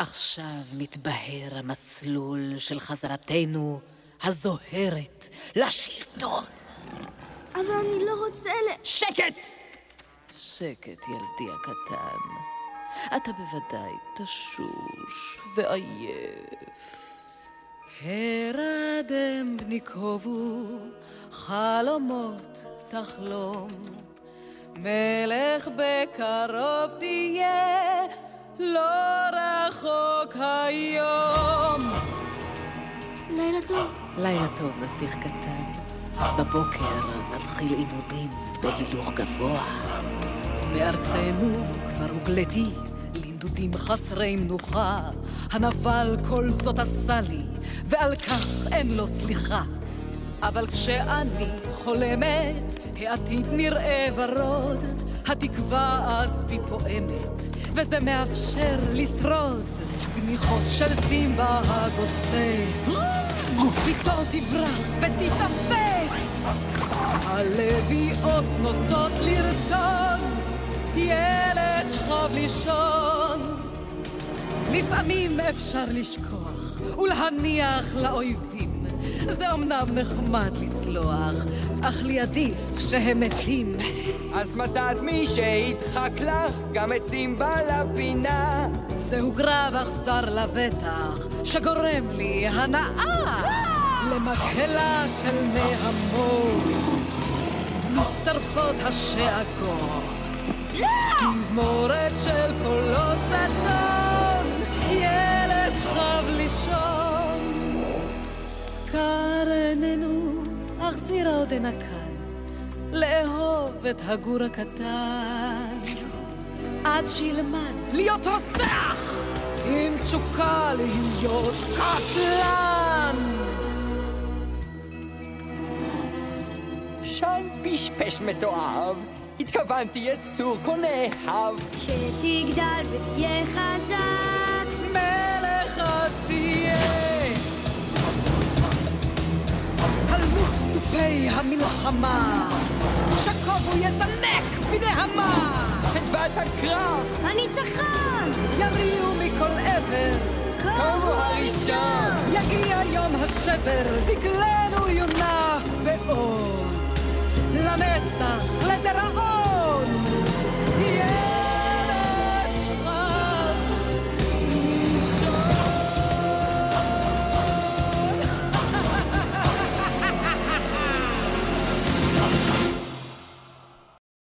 עכשיו מתבהר המסלול של חזרתנו הזוהרת לשלטון. אבל אני לא רוצה ל... שקט! שקט, ילדי הקטן. אתה בוודאי תשוש ועייף. הרדם בני כובו, חלומות תחלום. מלך בקרוב תהיה, לא רחוק היום. לילה טוב. לילה טוב, נסיך קטן. בבוקר נתחיל אימונים בהילוך גבוה. מארצנו כבר הוגלתי לנדודים חסרי מנוחה. הנבל כל זאת עשה לי, ועל כך אין לו סליחה. אבל כשאני חולמת, העתיד נראה ורוד, התקווה אז בי פועמת, וזה מאפשר לשרוד. גניחות של סימבה הגוסס, פתאום תברח ותתאפס. הלוויות נוטות לרטון, ילד שכב לישון. לפעמים אפשר לשכוח ולהניח לאויבים. זה אמנם נחמד לסלוח, אך לי עדיף כשהם מתים. אז מצאת מי שידחק לך גם את סימבה לפינה. זהו קרב אכזר לבטח, שגורם לי הנאה למקהלה של נהמות. מצטרפות השאגות, תזמורת של קולות זדון, ילד שכב לישון. קר איננו, אך זירה עודנה כאן, לאהוב את הגור הקטן. עד שילמד להיות רוצח, עם תשוקה להיות קטלן. שם פשפש מתועב, התכוונתי יצור כה נאהב. שתגדל ותהיה חזק. מלך את תהיה. תלמוד תופי המלחמה, שקובו יזנק בנהמה. חדוות הקרב, הניצחון! יריעו מכל עבר, קובו הראשון. יגיע יום השבר, דגלנו יונף באור. לנצח, לדיראון.